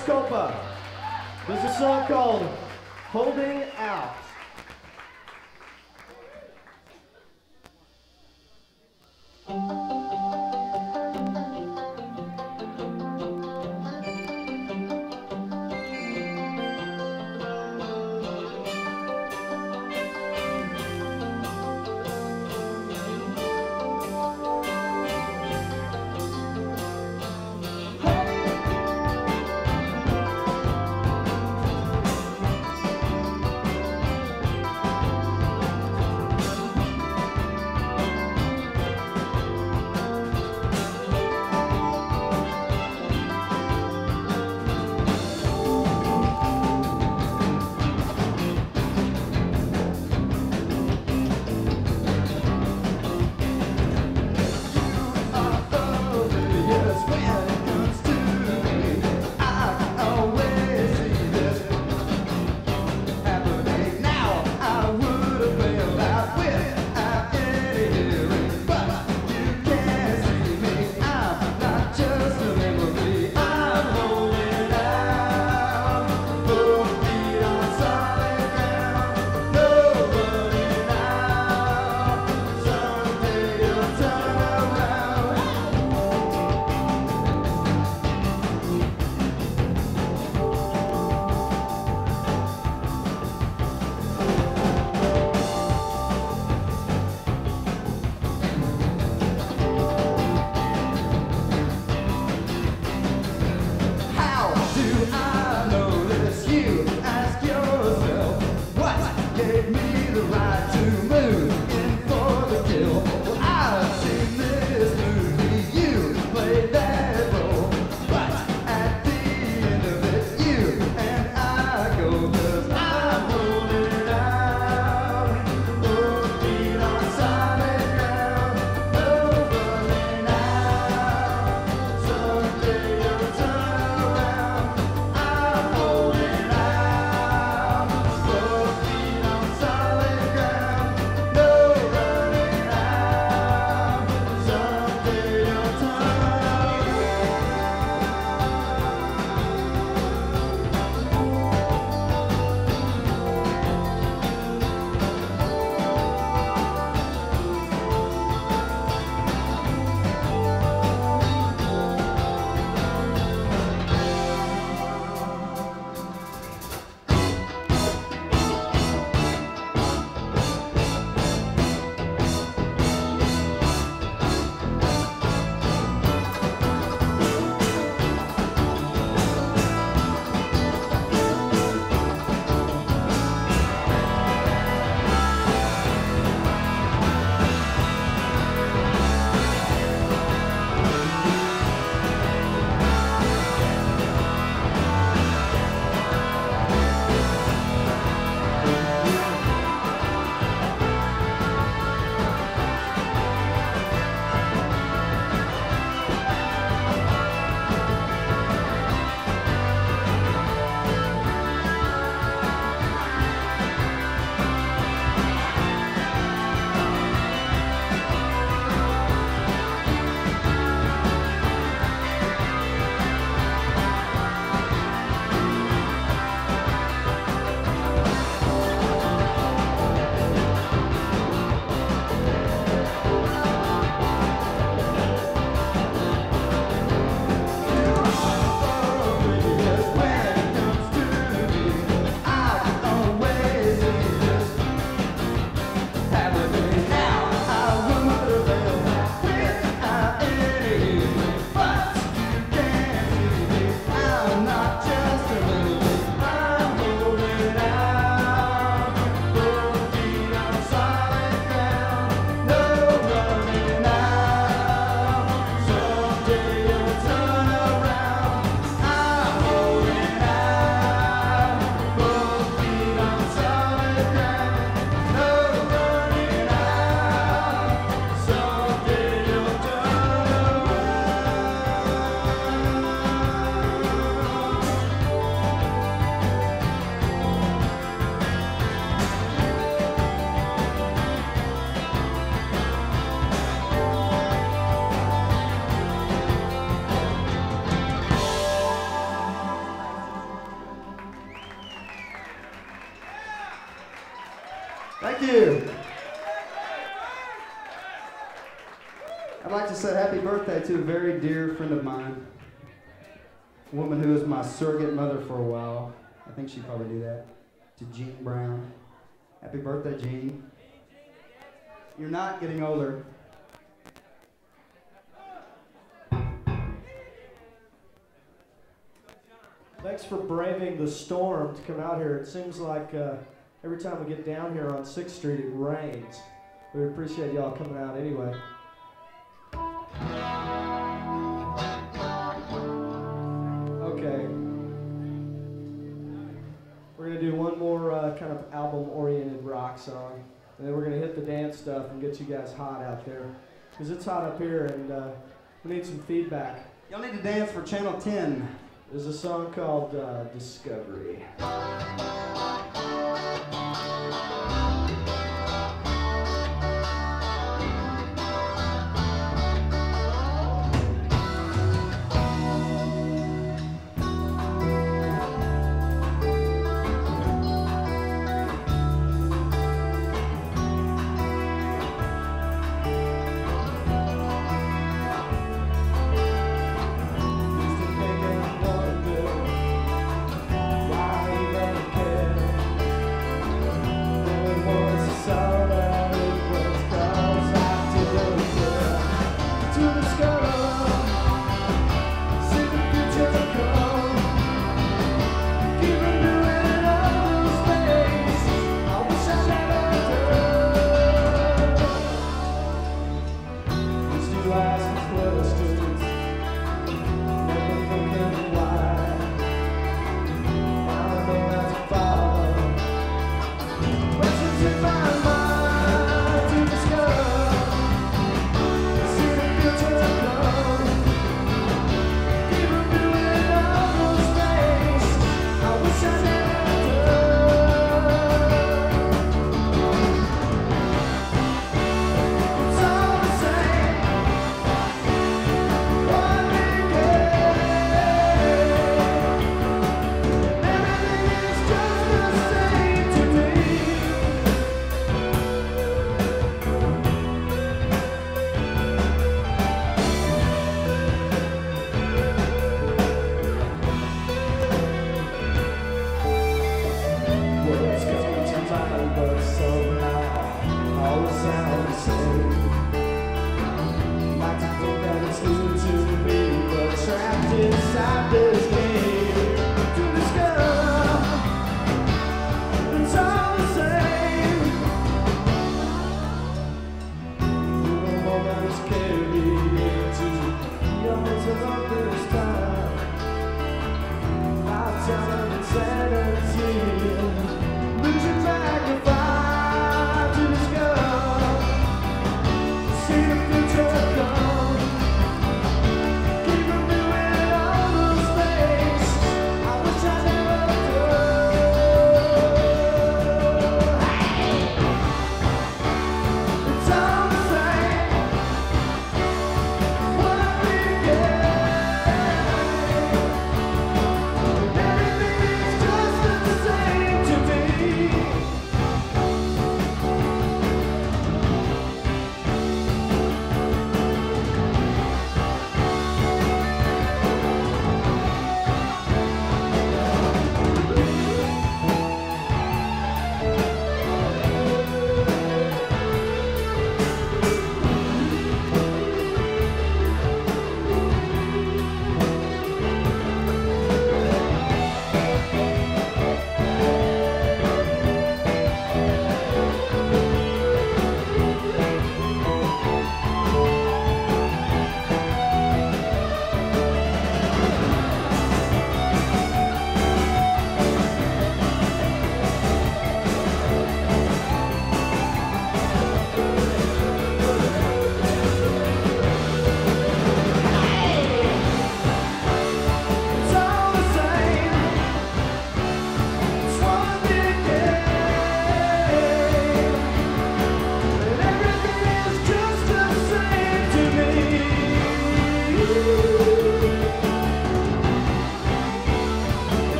Felix There's a song called Holding Out. Thank you. I'd like to say happy birthday to a very dear friend of mine, a woman who was my surrogate mother for a while. I think she probably knew that. To Jean Brown. Happy birthday, Jean. You're not getting older. Thanks for braving the storm to come out here. It seems like uh, every time we get down here on 6th Street, it rains. We appreciate y'all coming out anyway. Okay. We're going to do one more uh, kind of album oriented rock song. And then we're going to hit the dance stuff and get you guys hot out there. Because it's hot up here and uh, we need some feedback. Y'all need to dance for Channel 10. There's a song called uh, Discovery.